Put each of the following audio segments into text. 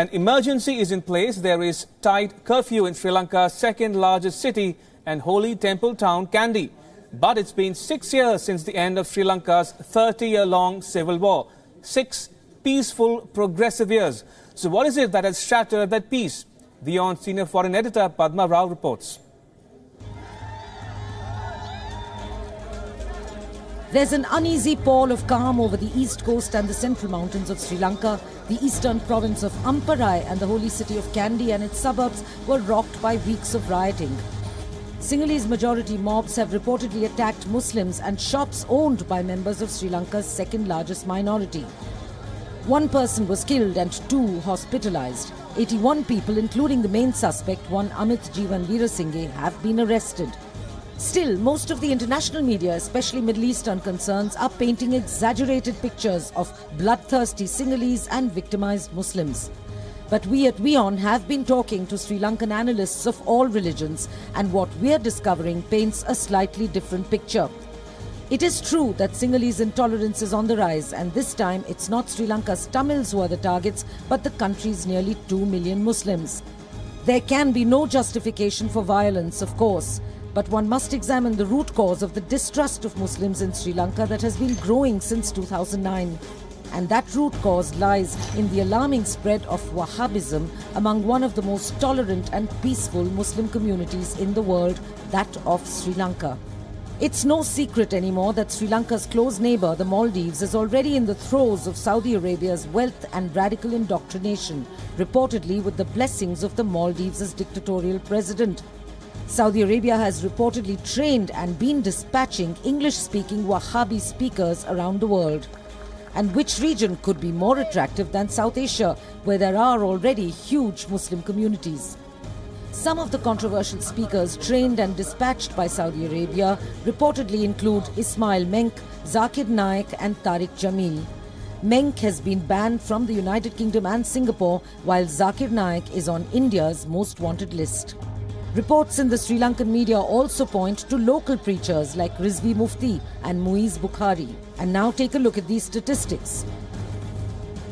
An emergency is in place. There is tight curfew in Sri Lanka's second largest city and holy temple town, Kandy. But it's been six years since the end of Sri Lanka's 30 year long civil war. Six peaceful, progressive years. So, what is it that has shattered that peace? WION senior foreign editor Padma Rao reports. There's an uneasy pall of calm over the east coast and the central mountains of Sri Lanka. The eastern province of Amparai and the holy city of Kandy and its suburbs were rocked by weeks of rioting. Sinhalese majority mobs have reportedly attacked Muslims and shops owned by members of Sri Lanka's second largest minority. One person was killed and two hospitalized. 81 people, including the main suspect, one Amit Jeevan Veerasinghe, have been arrested. Still, most of the international media, especially Middle Eastern concerns, are painting exaggerated pictures of bloodthirsty Sinhalese and victimized Muslims. But we at WION have been talking to Sri Lankan analysts of all religions, and what we're discovering paints a slightly different picture. It is true that Sinhalese intolerance is on the rise, and this time it's not Sri Lanka's Tamils who are the targets, but the country's nearly 2 million Muslims. There can be no justification for violence, of course. But one must examine the root cause of the distrust of Muslims in Sri Lanka that has been growing since 2009. And that root cause lies in the alarming spread of Wahhabism among one of the most tolerant and peaceful Muslim communities in the world, that of Sri Lanka. It's no secret anymore that Sri Lanka's close neighbor, the Maldives, is already in the throes of Saudi Arabia's wealth and radical indoctrination, reportedly with the blessings of the Maldives' dictatorial president. Saudi Arabia has reportedly trained and been dispatching English speaking Wahhabi speakers around the world. And which region could be more attractive than South Asia, where there are already huge Muslim communities? Some of the controversial speakers trained and dispatched by Saudi Arabia reportedly include Ismail Menk, Zakir Naik, and Tariq Jamil. Menk has been banned from the United Kingdom and Singapore, while Zakir Naik is on India's most wanted list. Reports in the Sri Lankan media also point to local preachers like Rizvi Mufti and Muiz Bukhari. And now take a look at these statistics.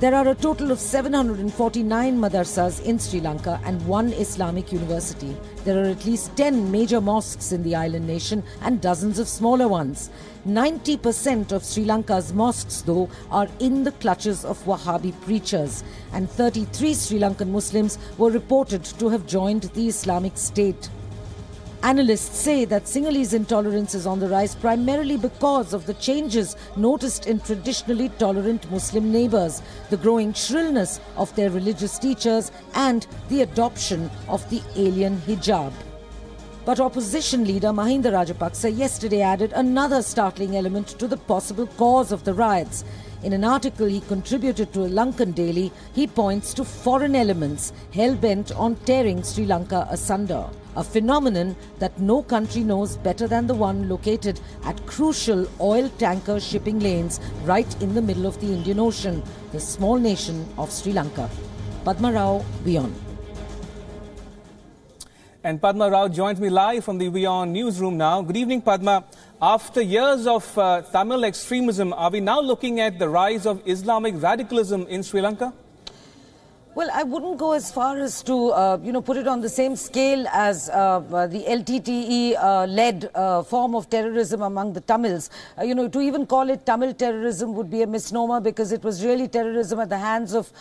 There are a total of 749 madrasas in Sri Lanka and one Islamic university. There are at least 10 major mosques in the island nation and dozens of smaller ones. 90% of Sri Lanka's mosques, though, are in the clutches of Wahhabi preachers, and 33 Sri Lankan Muslims were reported to have joined the Islamic State. Analysts say that Sinhalese intolerance is on the rise primarily because of the changes noticed in traditionally tolerant Muslim neighbors, the growing shrillness of their religious teachers, and the adoption of the alien hijab. But opposition leader Mahinda Rajapaksa yesterday added another startling element to the possible cause of the riots. In an article he contributed to a Lankan daily, he points to foreign elements hell bent on tearing Sri Lanka asunder. A phenomenon that no country knows better than the one located at crucial oil tanker shipping lanes right in the middle of the Indian Ocean, the small nation of Sri Lanka. Padma Rao, WION. And Padma Rao joins me live from the WION newsroom now. Good evening, Padma. After years of uh, Tamil extremism, are we now looking at the rise of Islamic radicalism in Sri Lanka? Well, I wouldn't go as far as to, uh, you know, put it on the same scale as uh, uh the LTTE-led uh, uh, form of terrorism among the Tamils. Uh, you know, to even call it Tamil terrorism would be a misnomer because it was really terrorism at the hands of,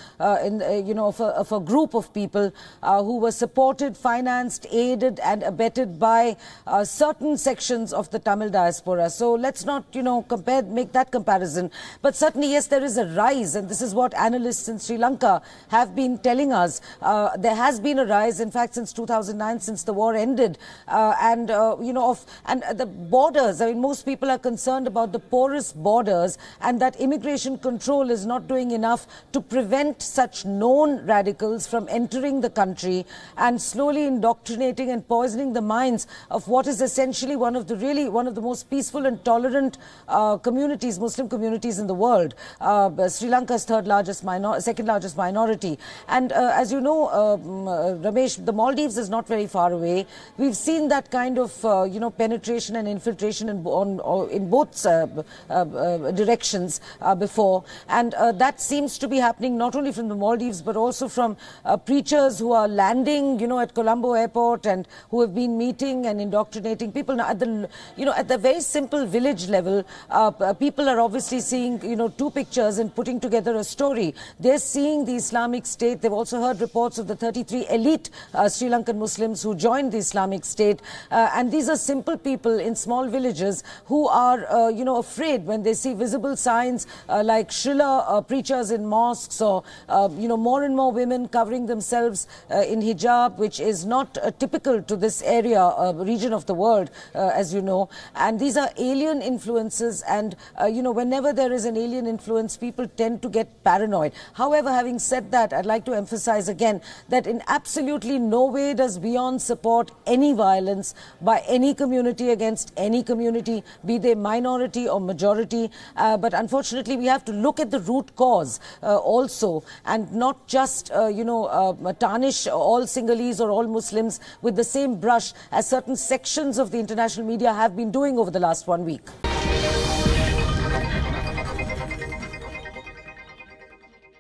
in, you know, of a, of a, group of people who were supported, financed, aided, and abetted by certain sections of the Tamil diaspora. So let's not, you know, compare, make that comparison. But certainly, yes, there is a rise, and this is what analysts in Sri Lanka have been been telling us uh, there has been a rise, in fact, since 2009, since the war ended, uh, and uh, you know, of and the borders. I mean, most people are concerned about the porous borders, and that immigration control is not doing enough to prevent such known radicals from entering the country and slowly indoctrinating and poisoning the minds of what is essentially one of the really one of the most peaceful and tolerant uh, communities, Muslim communities in the world. Uh, Sri Lanka's third largest minor, second largest minority. And uh, as you know, um, uh, Ramesh, the Maldives is not very far away. We've seen that kind of, uh, you know, penetration and infiltration in, on, in both uh, directions before. And that seems to be happening not only from the Maldives, but also from preachers who are landing, you know, at Colombo airport and who have been meeting and indoctrinating people. Now, at the, you know, at the very simple village level, people are obviously seeing, you know, two pictures and putting together a story. They're seeing the Islamic State. They've also heard reports of the 33 elite uh, Sri Lankan Muslims who joined the Islamic State. Uh, and these are simple people in small villages who are, uh, you know, afraid when they see visible signs uh, like Srila uh, preachers in mosques or, uh, you know, more and more women covering themselves in hijab, which is not typical to this area, region of the world, as you know. And these are alien influences. And, you know, whenever there is an alien influence, people tend to get paranoid. However, having said that, I'd like to emphasize again that in absolutely no way does WION support any violence by any community against any community, be they minority or majority. Uh, but unfortunately, we have to look at the root cause uh, also and not just, uh, you know, uh, tarnish all Sinhalese or all Muslims with the same brush as certain sections of the international media have been doing over the last one week.